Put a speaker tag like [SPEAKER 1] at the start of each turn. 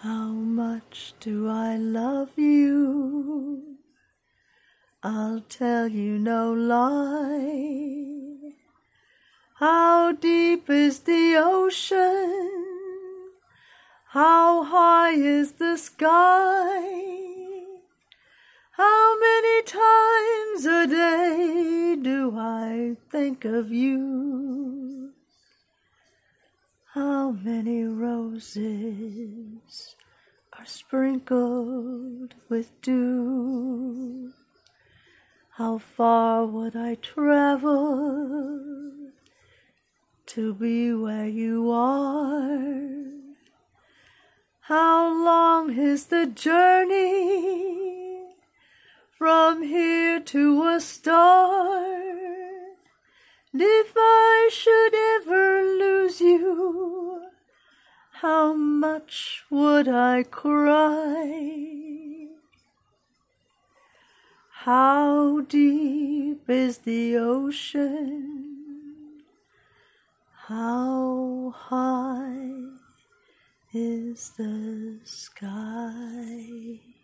[SPEAKER 1] How much do I love you? I'll tell you no lie. How deep is the ocean? How high is the sky? How many times a day do I think of you? How many roses are sprinkled with dew? How far would I travel to be where you are? How long is the journey from here to a star? And if I should ever lose how much would I cry? How deep is the ocean? How high is the sky?